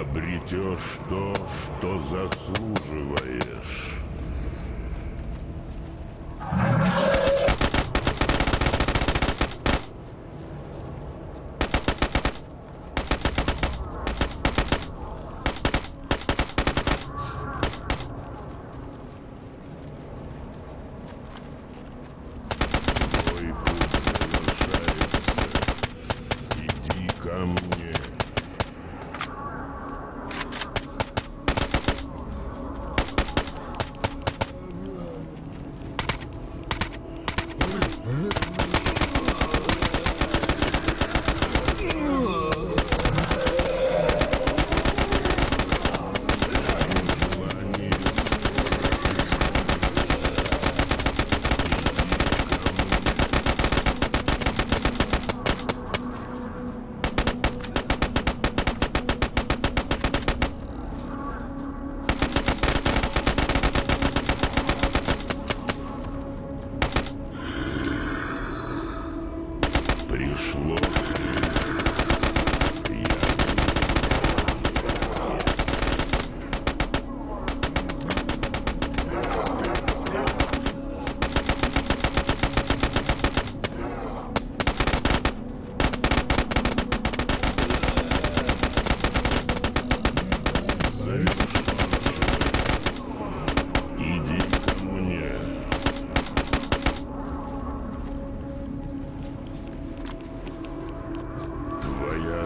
Обретешь то, что заслуживаешь. Huh?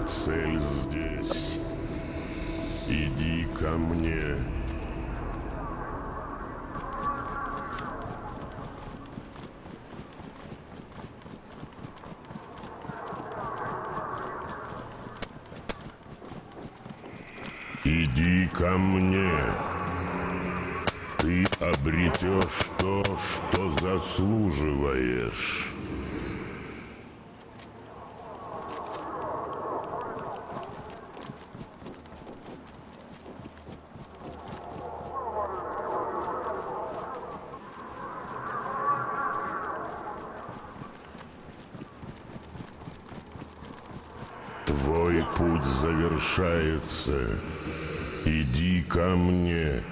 Цель здесь. Иди ко мне. Иди ко мне. Ты обретешь то, что заслуживаешь. Путь завершается. Иди ко мне.